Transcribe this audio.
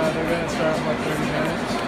Uh, they're going to start in about 30 minutes.